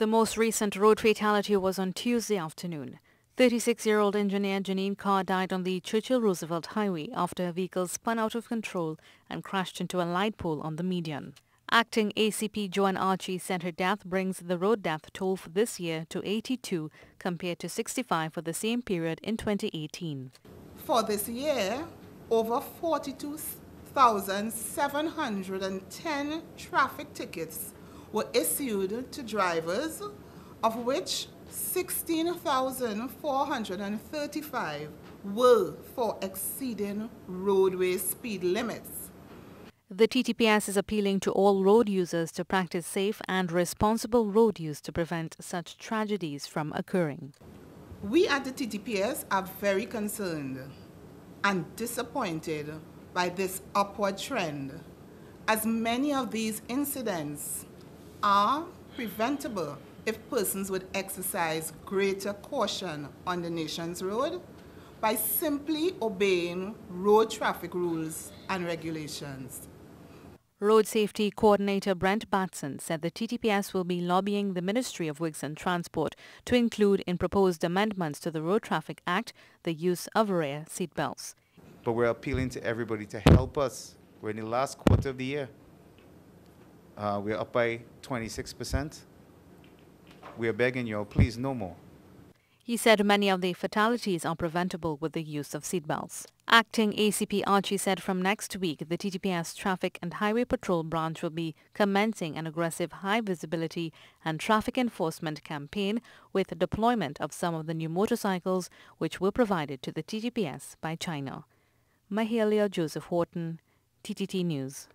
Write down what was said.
The most recent road fatality was on Tuesday afternoon. 36-year-old engineer Janine Carr died on the Churchill Roosevelt Highway after her vehicle spun out of control and crashed into a light pole on the median. Acting ACP Joanne Archie said her death brings the road death toll for this year to 82 compared to 65 for the same period in 2018. For this year, over 42,710 traffic tickets were issued to drivers, of which 16,435 were for exceeding roadway speed limits. The TTPS is appealing to all road users to practice safe and responsible road use to prevent such tragedies from occurring. We at the TTPS are very concerned and disappointed by this upward trend, as many of these incidents are preventable if persons would exercise greater caution on the nation's road by simply obeying road traffic rules and regulations. Road Safety Coordinator Brent Batson said the TTPS will be lobbying the Ministry of Works and Transport to include in proposed amendments to the Road Traffic Act the use of rear seatbelts. But we're appealing to everybody to help us. We're in the last quarter of the year. Uh, we're up by 26%. We are begging you, please, no more. He said many of the fatalities are preventable with the use of seatbelts. Acting ACP Archie said from next week, the TTPS Traffic and Highway Patrol branch will be commencing an aggressive high visibility and traffic enforcement campaign with deployment of some of the new motorcycles which were provided to the TTPS by China. Mahalia Joseph Wharton, TTT News.